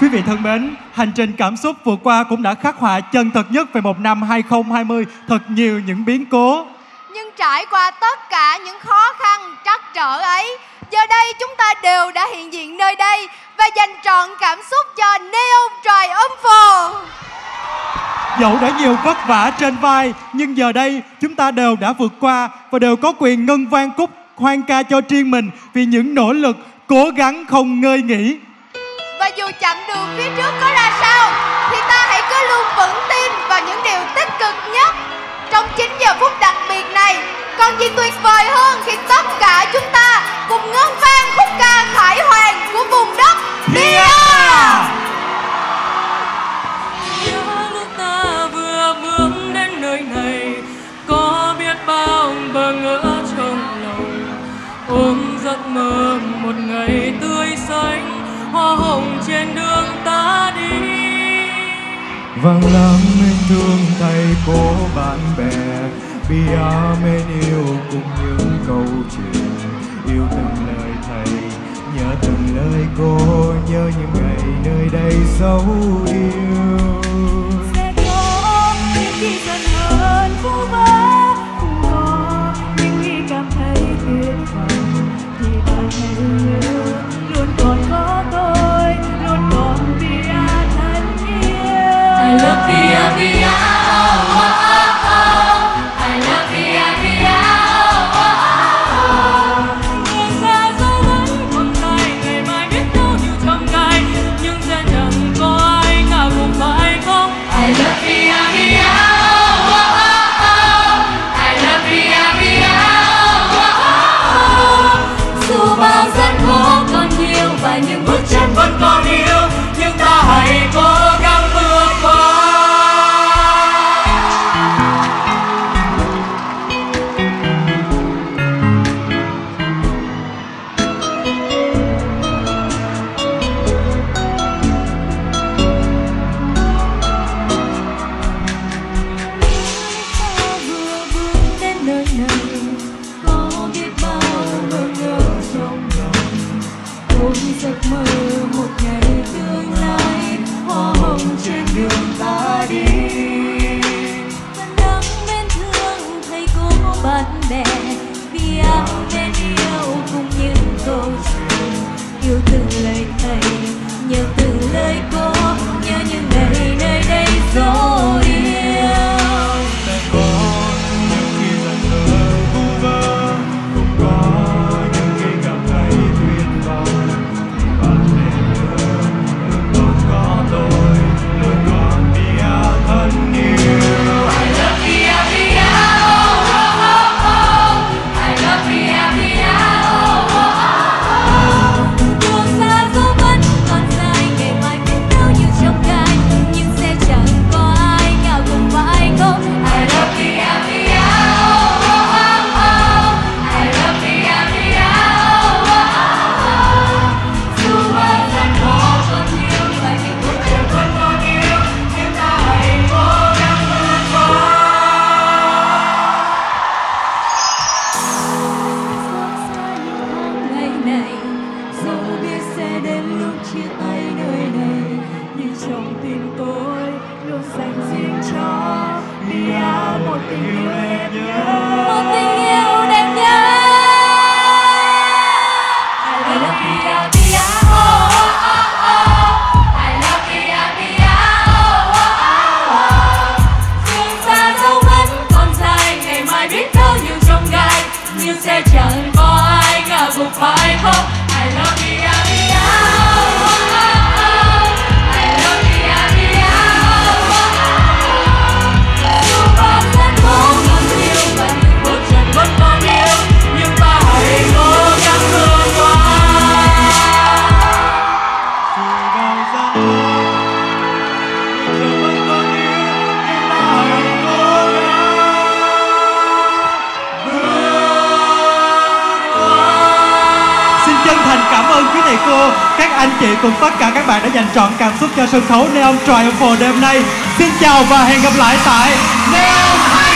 Quý vị thân mến, hành trình cảm xúc vừa qua cũng đã khắc họa chân thật nhất về một năm 2020 thật nhiều những biến cố. Nhưng trải qua tất cả những khó khăn, trắc trở ấy, giờ đây chúng ta đều đã hiện diện nơi đây và dành trọn cảm xúc cho Neon Trời Âm Phù. Dẫu đã nhiều vất vả trên vai, nhưng giờ đây chúng ta đều đã vượt qua và đều có quyền ngân vang cúc hoan ca cho riêng mình vì những nỗ lực cố gắng không ngơi nghỉ dù chặng đường phía trước có ra sao, Thì ta hãy cứ luôn vững tin vào những điều tích cực nhất. Trong 9 giờ phút đặc biệt này Còn gì tuyệt vời hơn khi trên đường ta đi. Vang lắm anh thương thay cố bạn bè vì em mến yêu cùng những câu chuyện. Yêu từng lời thầy nhớ từng lời cô nhớ những ngày nơi đây dấu yêu. Sẽ có khi dần home. thầy cô, các anh chị cùng tất cả các bạn đã dành trọn cảm xúc cho sân khấu Neon Triumph đêm nay. Xin chào và hẹn gặp lại tại Neon